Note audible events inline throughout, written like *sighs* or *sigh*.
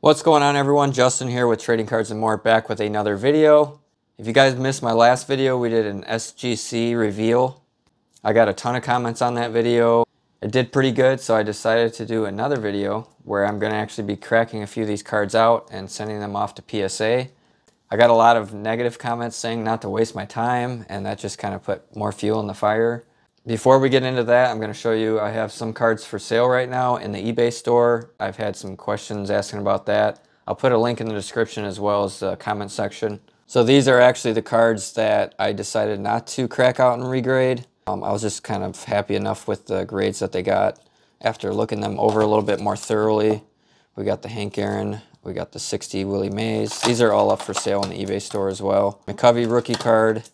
What's going on everyone? Justin here with Trading Cards and More back with another video. If you guys missed my last video, we did an SGC reveal. I got a ton of comments on that video. It did pretty good, so I decided to do another video where I'm going to actually be cracking a few of these cards out and sending them off to PSA. I got a lot of negative comments saying not to waste my time, and that just kind of put more fuel in the fire. Before we get into that, I'm going to show you I have some cards for sale right now in the eBay store. I've had some questions asking about that. I'll put a link in the description as well as the comment section. So these are actually the cards that I decided not to crack out and regrade. Um, I was just kind of happy enough with the grades that they got after looking them over a little bit more thoroughly. We got the Hank Aaron, we got the 60 Willie Mays. These are all up for sale in the eBay store as well. McCovey rookie card,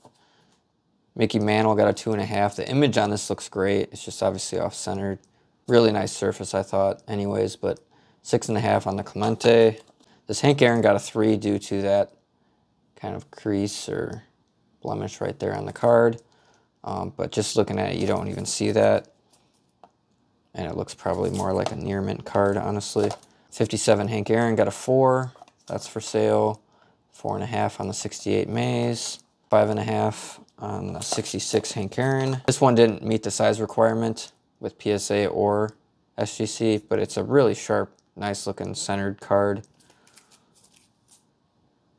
Mickey Mantle got a two and a half. The image on this looks great. It's just obviously off-centered. Really nice surface, I thought, anyways, but six and a half on the Clemente. This Hank Aaron got a three due to that kind of crease or blemish right there on the card. Um, but just looking at it, you don't even see that. And it looks probably more like a near mint card, honestly. 57 Hank Aaron got a four. That's for sale. Four and a half on the 68 Mays. Five and a half on the 66 Hank Aaron. This one didn't meet the size requirement with PSA or SGC, but it's a really sharp, nice looking centered card.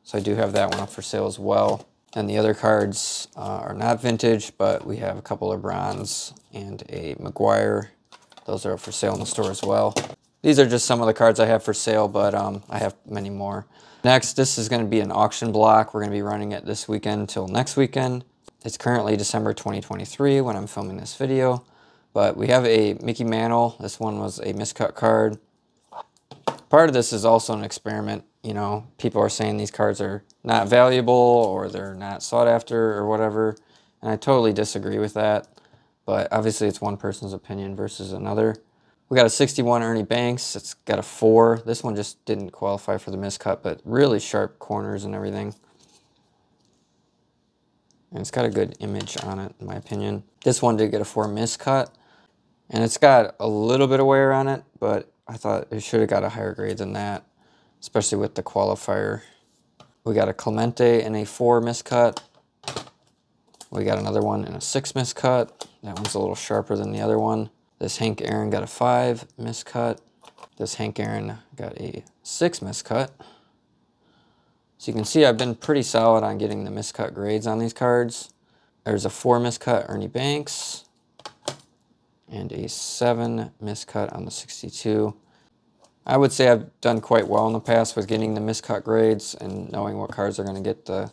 So I do have that one up for sale as well. And the other cards uh, are not vintage, but we have a couple of bronze and a McGwire. Those are up for sale in the store as well. These are just some of the cards I have for sale, but um, I have many more. Next, this is going to be an auction block. We're going to be running it this weekend until next weekend. It's currently December 2023 when I'm filming this video, but we have a Mickey Mantle. This one was a miscut card. Part of this is also an experiment. You know, people are saying these cards are not valuable or they're not sought after or whatever, and I totally disagree with that. But obviously it's one person's opinion versus another. We got a 61 Ernie Banks. It's got a 4. This one just didn't qualify for the miscut, but really sharp corners and everything. And it's got a good image on it, in my opinion. This one did get a 4 miscut. And it's got a little bit of wear on it, but I thought it should have got a higher grade than that, especially with the qualifier. We got a Clemente in a 4 miscut. We got another one in a 6 miscut. That one's a little sharper than the other one. This Hank Aaron got a 5 miscut. This Hank Aaron got a 6 miscut. So you can see I've been pretty solid on getting the miscut grades on these cards. There's a 4 miscut Ernie Banks and a 7 miscut on the 62. I would say I've done quite well in the past with getting the miscut grades and knowing what cards are going to get the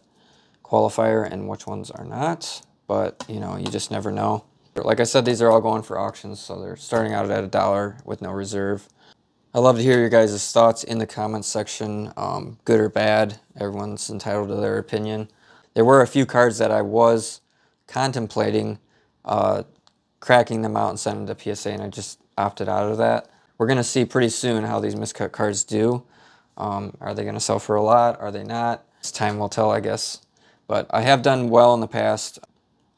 qualifier and which ones are not. But, you know, you just never know. Like I said, these are all going for auctions, so they're starting out at a dollar with no reserve. I love to hear your guys' thoughts in the comments section, um, good or bad. Everyone's entitled to their opinion. There were a few cards that I was contemplating uh, cracking them out and sending to PSA, and I just opted out of that. We're going to see pretty soon how these miscut cards do. Um, are they going to sell for a lot? Are they not? It's time will tell, I guess. But I have done well in the past.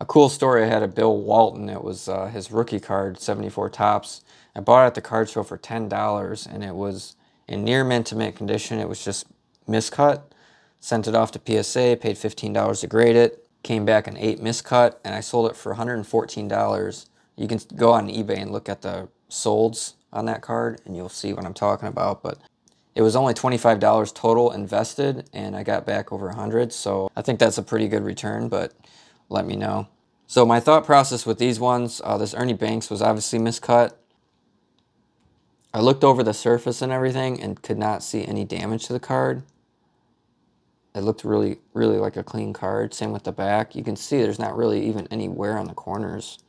A cool story, I had a Bill Walton. It was uh, his rookie card, 74 Topps. I bought it at the card show for $10 and it was in near mint to mint condition. It was just miscut. Sent it off to PSA, paid $15 to grade it. Came back an 8 miscut and I sold it for $114. You can go on eBay and look at the solds on that card and you'll see what I'm talking about. But it was only $25 total invested and I got back over 100 so I think that's a pretty good return but let me know. So my thought process with these ones, uh, this Ernie Banks was obviously miscut. I looked over the surface and everything and could not see any damage to the card. It looked really, really like a clean card. Same with the back. You can see there's not really even any wear on the corners.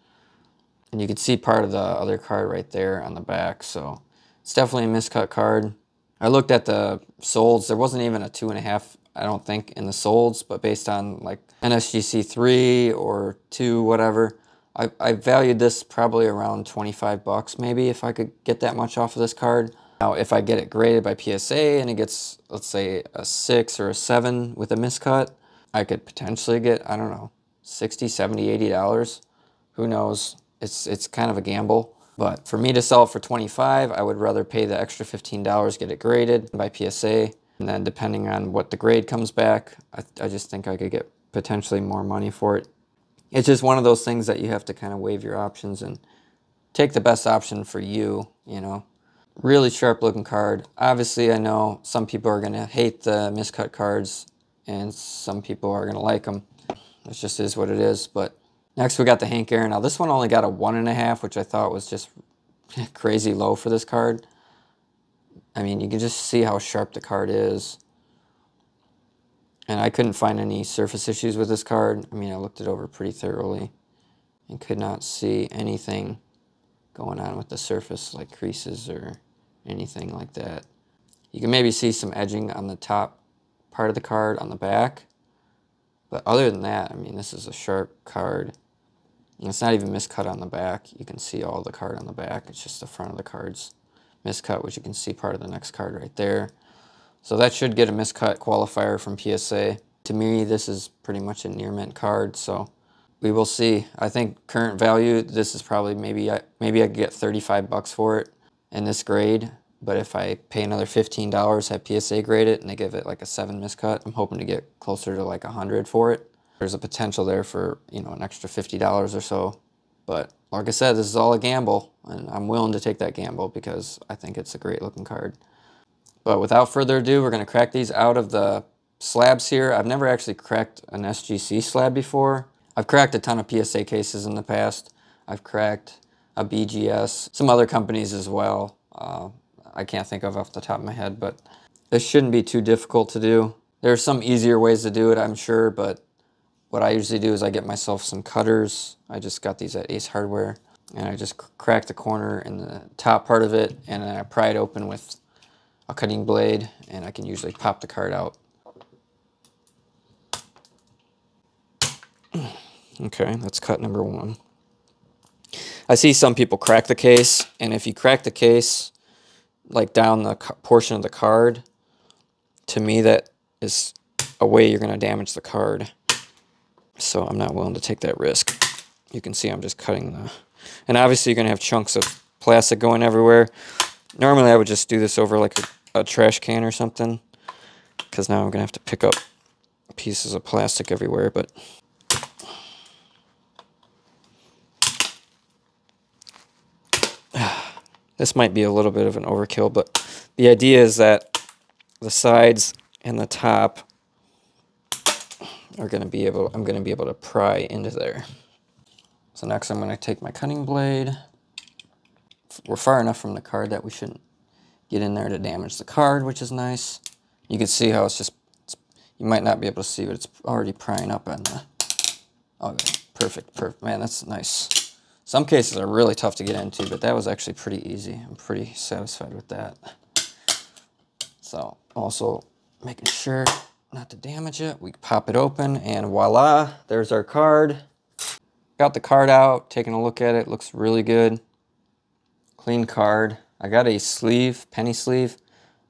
And you can see part of the other card right there on the back. So it's definitely a miscut card. I looked at the solds. There wasn't even a two and a half, I don't think, in the solds, but based on like NSGC 3 or 2, whatever, I, I valued this probably around 25 bucks maybe if I could get that much off of this card. Now if I get it graded by PSA and it gets let's say a 6 or a 7 with a miscut, I could potentially get, I don't know, 60, 70, 80 dollars. Who knows? It's it's kind of a gamble. But for me to sell it for 25, I would rather pay the extra $15, get it graded by PSA. And then depending on what the grade comes back, I, I just think I could get potentially more money for it. It's just one of those things that you have to kind of weigh your options and take the best option for you, you know. Really sharp looking card. Obviously, I know some people are going to hate the miscut cards and some people are going to like them. It just is what it is. But next we got the Hank Aaron. Now this one only got a one and a half, which I thought was just *laughs* crazy low for this card. I mean, you can just see how sharp the card is. And I couldn't find any surface issues with this card. I mean, I looked it over pretty thoroughly and could not see anything going on with the surface like creases or anything like that. You can maybe see some edging on the top part of the card on the back. But other than that, I mean, this is a sharp card. And it's not even miscut on the back. You can see all the card on the back. It's just the front of the cards miscut, which you can see part of the next card right there. So that should get a miscut qualifier from PSA. To me, this is pretty much a near mint card, so we will see. I think current value, this is probably maybe I, maybe I get 35 bucks for it in this grade. But if I pay another $15, have PSA grade it, and they give it like a 7 miscut, I'm hoping to get closer to like 100 for it. There's a potential there for, you know, an extra $50 or so. But like I said, this is all a gamble, and I'm willing to take that gamble because I think it's a great looking card. But without further ado, we're going to crack these out of the slabs here. I've never actually cracked an SGC slab before. I've cracked a ton of PSA cases in the past. I've cracked a BGS, some other companies as well. Uh, I can't think of off the top of my head, but this shouldn't be too difficult to do. There are some easier ways to do it, I'm sure, but what I usually do is I get myself some cutters. I just got these at Ace Hardware, and I just crack the corner and the top part of it, and then I pry it open with a cutting blade, and I can usually pop the card out. *clears throat* Okay, that's cut number one. I see some people crack the case, and if you crack the case, like down the portion of the card, to me that is a way you're going to damage the card. So I'm not willing to take that risk. You can see I'm just cutting the... And obviously you're going to have chunks of plastic going everywhere. Normally I would just do this over like a, a trash can or something. Because now I'm going to have to pick up pieces of plastic everywhere. But *sighs* This might be a little bit of an overkill, but the idea is that the sides and the top are going to be able, I'm going to be able to pry into there. So next I'm going to take my cutting blade. We're far enough from the card that we shouldn't get in there to damage the card, which is nice. You can see how it's just, it's, you might not be able to see, but it's already prying up on the, okay, perfect, perfect. Man, that's nice. Some cases are really tough to get into, but that was actually pretty easy. I'm pretty satisfied with that. So also making sure not to damage it. We pop it open and voila, there's our card. Got the card out, taking a look at it, looks really good. Clean card. I got a sleeve, penny sleeve.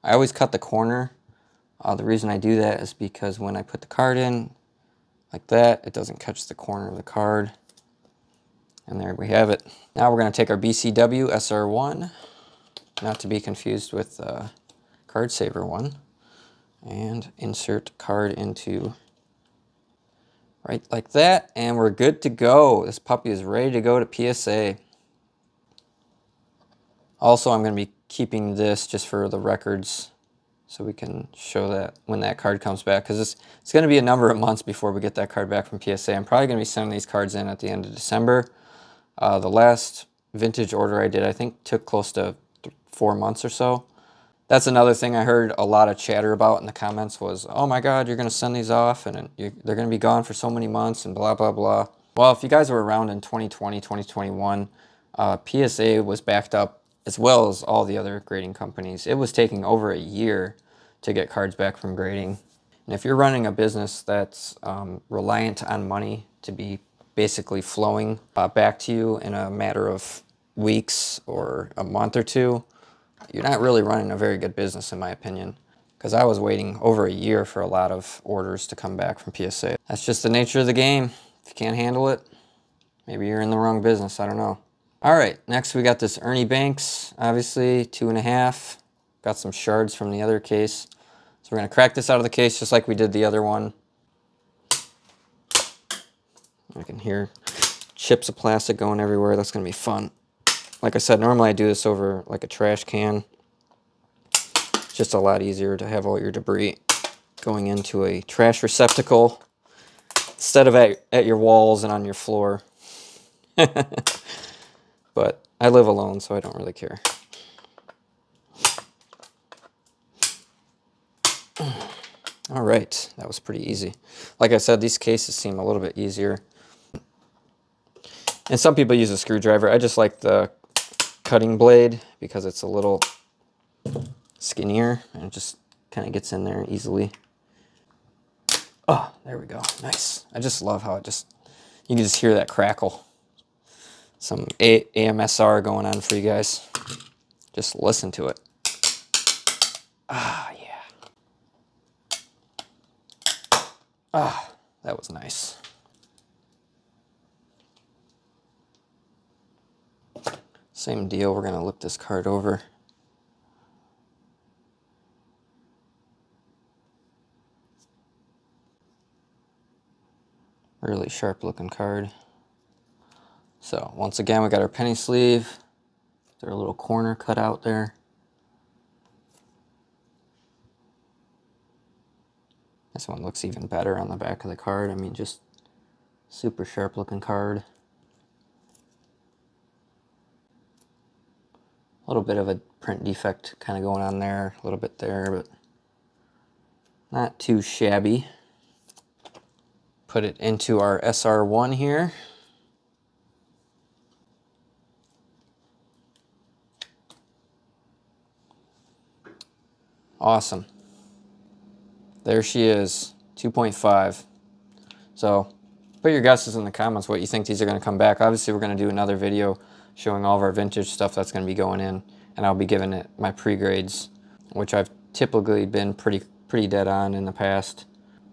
I always cut the corner. Uh, the reason I do that is because when I put the card in like that, it doesn't catch the corner of the card. And there we have it. Now we're to take our BCW SR1, not to be confused with uh, Card Saver one, and insert card into right like that, and we're good to go. This puppy is ready to go to PSA. Also, I'm going to be keeping this just for the records so we can show that when that card comes back because it's, it's going to be a number of months before we get that card back from PSA. I'm probably going to be sending these cards in at the end of December. Uh, the last vintage order I did, I think took close to four months or so. That's another thing I heard a lot of chatter about in the comments was, oh my God, you're going to send these off and they're going to be gone for so many months and blah, blah, blah. Well, if you guys were around in 2020, 2021, uh, PSA was backed up as well as all the other grading companies. It was taking over a year to get cards back from grading. And if you're running a business that's um, reliant on money to be basically flowing uh, back to you in a matter of weeks or a month or two, you're not really running a very good business in my opinion. Because I was waiting over a year for a lot of orders to come back from PSA. That's just the nature of the game. If you can't handle it, maybe you're in the wrong business, I don't know. All right, next we got this Ernie Banks, obviously two and a half. Got some shards from the other case. So we're gonna crack this out of the case just like we did the other one. I can hear chips of plastic going everywhere. That's gonna be fun. Like I said, normally I do this over like a trash can. It's just a lot easier to have all your debris going into a trash receptacle instead of at, at your walls and on your floor. *laughs* but I live alone, so I don't really care. *clears throat* All right, that was pretty easy. Like I said, these cases seem a little bit easier. And some people use a screwdriver. I just like the cutting blade because it's a little skinnier and it just kind of gets in there easily. Oh, there we go. Nice. I just love how it just, you can just hear that crackle some A ASMR going on for you guys. Just listen to it. Ah, yeah. Ah, that was nice. Same deal, we're gonna look this card over. Really sharp looking card. So once again, we got our penny sleeve. There's a little corner cut out there. This one looks even better on the back of the card. I mean, just super sharp looking card. A little bit of a print defect kind of going on there, a little bit there, but not too shabby. Put it into our SR1 here. Awesome. There she is, 2.5. So put your guesses in the comments what you think these are going to come back. Obviously, we're going to do another video showing all of our vintage stuff that's going to be going in. And I'll be giving it my pre-grades, which I've typically been pretty, pretty dead on in the past.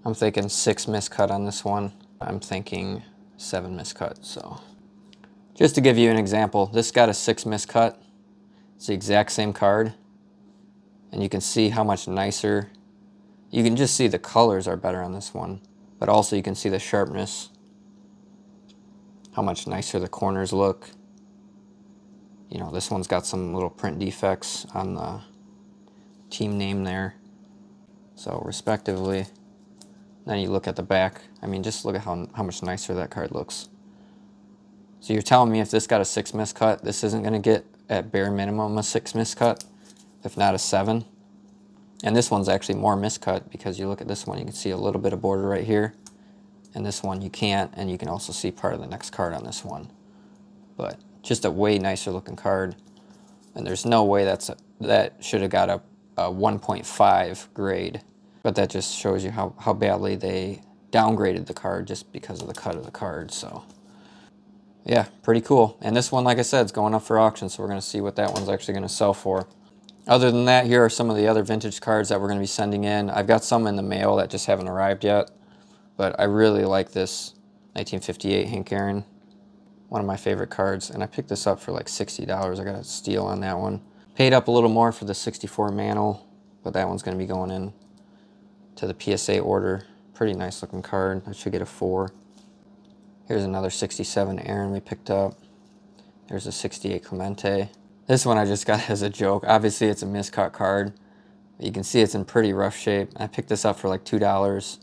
I'm thinking six miscut on this one. I'm thinking seven miscut, so. Just to give you an example, this got a six miscut. It's the exact same card and you can see how much nicer you can just see the colors are better on this one but also you can see the sharpness how much nicer the corners look you know this one's got some little print defects on the team name there so respectively then you look at the back I mean just look at how, how much nicer that card looks so you're telling me if this got a 6 miss cut, this isn't going to get at bare minimum a 6 miss cut, if not a 7. And this one's actually more miscut because you look at this one, you can see a little bit of border right here. And this one you can't, and you can also see part of the next card on this one. But just a way nicer looking card. And there's no way that's a, that should have got a, a 1.5 grade. But that just shows you how, how badly they downgraded the card just because of the cut of the card. So yeah, pretty cool. And this one, like I said, is going up for auction, so we're going to see what that one's actually going to sell for. Other than that, here are some of the other vintage cards that we're going to be sending in. I've got some in the mail that just haven't arrived yet, but I really like this 1958 Hank Aaron. One of my favorite cards, and I picked this up for like $60. I got a steal on that one. Paid up a little more for the 64 Mantle, but that one's going to be going in to the PSA order. Pretty nice looking card. I should get a 4. Here's another 67 Aaron we picked up. There's a 68 Clemente. This one I just got *laughs* as a joke. Obviously it's a miscut card. You can see it's in pretty rough shape. I picked this up for like $2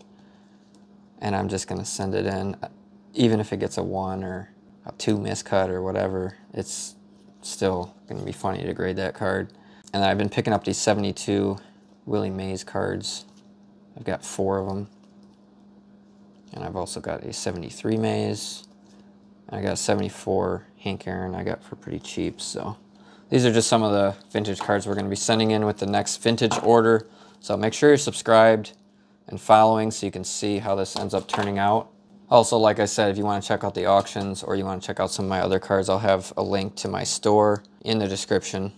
and I'm just gonna send it in. Even if it gets a one or a two miscut or whatever, it's still gonna be funny to grade that card. And I've been picking up these 72 Willie Mays cards. I've got four of them. And I've also got a 73 Mays. I got a 74 Hank Aaron I got for pretty cheap, so. These are just some of the vintage cards we're going to be sending in with the next vintage order. So make sure you're subscribed and following so you can see how this ends up turning out. Also, like I said, if you want to check out the auctions or you want to check out some of my other cards, I'll have a link to my store in the description.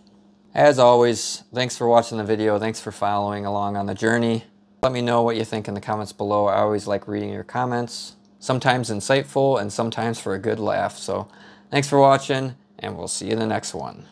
As always, thanks for watching the video. Thanks for following along on the journey. Let me know what you think in the comments below. I always like reading your comments. Sometimes insightful and sometimes for a good laugh. So thanks for watching and we'll see you in the next one.